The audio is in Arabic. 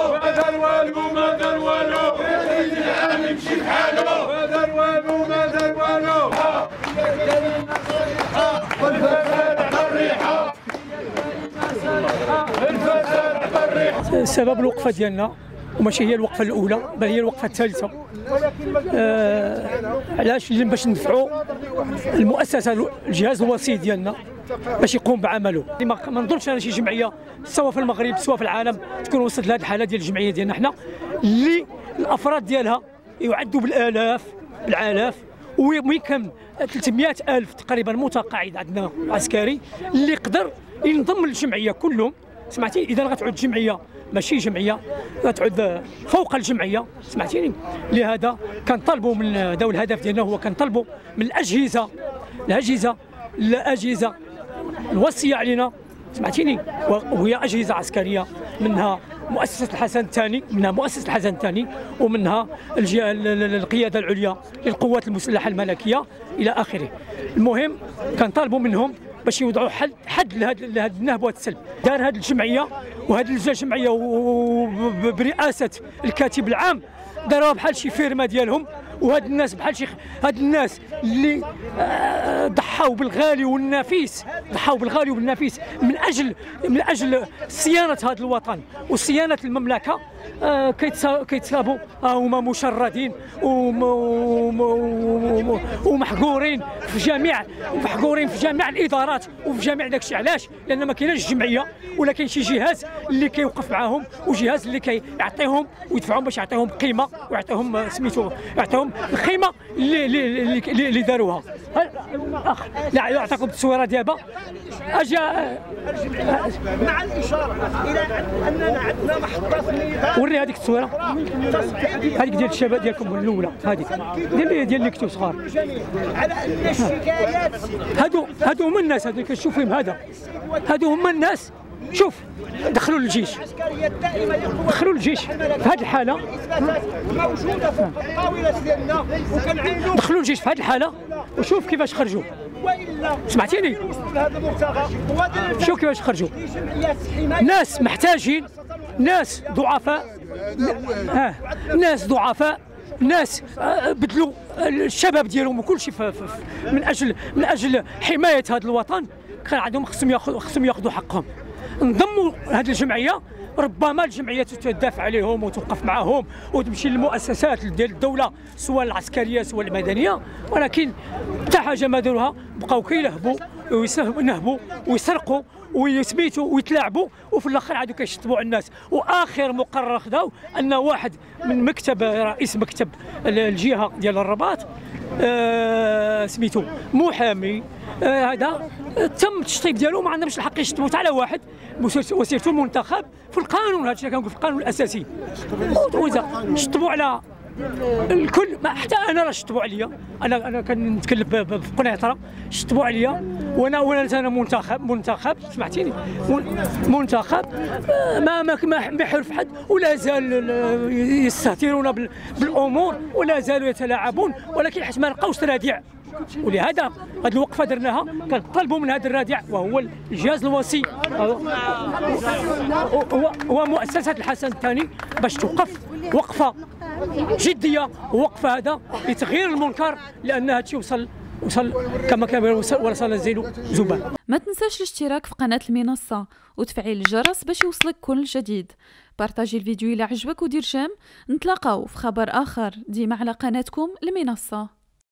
ما دار والو ما دار والو ما دار والو ما دار والو الفساد على الريحة الفساد على الريحة سبب الوقفة ديالنا. وماشي هي الوقفة الأولى بل هي الوقفة الثالثة. آه علاش باش ندفعوا المؤسسة الجهاز الوسيط ديالنا باش يقوم بعمله؟ ما نظنش أنا شي جمعية سواء في المغرب سواء في العالم تكون وصلت لهذه الحالة ديال الجمعية ديالنا حنا اللي الأفراد ديالها يعدوا بالآلاف بالالاف ويمكن 300 ألف تقريبا متقاعد عندنا عسكري اللي يقدر ينضم للجمعية كلهم. سمعتي؟ إذا غتعود جمعية ماشي جمعية غتعود فوق الجمعية. سمعتيني لهذا كنطالبوا من ذوي الهدف ديالنا هو كنطالبوا من الأجهزة الأجهزة الأجهزة الوصية علينا. سمعتيني وهي أجهزة عسكرية منها مؤسسه الحسن الثاني منها مؤسسه الحسن الثاني ومنها الجهة القيادة العليا للقوات المسلحة الملكية إلى آخره. المهم كنطالبوا منهم باش يوضعوا حد حد لهذا النهب السلب. دار هذه الجمعية وهذه الجمعيه برئاسة الكاتب العام. داروها بحال شي فيرما ديالهم وهاد الناس بحال شي هاد الناس اللي آه، ضحاو بالغالي والنفيس. ضحاو بالغالي والنفيس من أجل من أجل صيانة هذا الوطن وصيانة المملكة. كيتصابوا هما مشردين ومحقورين في جميع محقورين في جميع الإدارات وفي جميع داكشي. علاش؟ لأن ما كايناش جمعية ولا كاين شي جهاز اللي كيوقف معاهم وجهاز اللي كيعطيهم ويدفعهم باش يعطيهم قيمة ويعطيهم سميتو يعطيهم القيمه اللي اللي اللي داروها. أخ لا يعطيكم التصويرة دابا اجا مع الإشارة إلى أننا عندنا محطات النظام وري هذيك التصويرة. هذيك ديال الشباب ديالكم الأولى هذيك. ديال ديال اللي كنتو صغار. على الشكايات هادو هادو هما الناس هادو كتشوف فيهم هذا. هادو هما الناس. شوف دخلوا للجيش. دخلوا للجيش. في هذه الحالة. موجوده الطاوله ديالنا وكنعينوا دخلوا للجيش في هذه الحالة. وشوف كيفاش خرجوا. سمعتيني؟ شوف كيفاش خرجوا. ناس محتاجين ناس ضعفاء. آه. ناس ضعفاء ناس آه، بدلوا الشباب ديالهم وكل شيء من أجل من أجل حماية هذا الوطن كان عندهم خصهم ياخذوا خصهم ياخذوا حقهم انضموا هذه الجمعية. ربما الجمعية تدافع عليهم وتوقف معهم وتمشي للمؤسسات ديال الدولة سواء العسكرية سواء المدنية. ولكن حتى حاجة ما داروها بقاو كيلهبوا وينهبوا ويسرقوا ويسميتوا ويتلاعبوا وفي الآخر عادوا كيشطبوا على الناس. وآخر مقرر خداو أن واحد من مكتب رئيس مكتب الجهة ديال الرباط آه سميتو محامي هذا. آه تم التشطيب ديالو ما عندهمش الحق يشطبوا على واحد. وسيرته منتخب في القانون هذا الشيء كنقول في القانون الأساسي. شطبوا على الكل ما حتى أنا راه شطبوا عليا. أنا أنا كنتكلم بقنيطره شطبوا عليا. وأنا وأنا أنا منتخب منتخب سمعتيني منتخب ما ما ما يحرف حد ولا زال يستهترون بالأمور ولا زالوا يتلاعبون. ولكن حيت ما لقاوش رادع ولهذا هذه الوقفة درناها. كنطلبوا من هذا الرادع وهو الجهاز الوصي ومؤسسه الحسن الثاني باش توقف وقفة جدية. ووقفه هذا لتغيير المنكر لأن هذا الشيء وصل وصل كما كان ورسل الزين زبان ما تنساش الاشتراك في قناة المنصة وتفعيل الجرس باش يوصلك كل جديد. بارطاجي الفيديو إلى عجبك ودير جيم. نتلاقاو في خبر آخر ديما على قناتكم المنصة.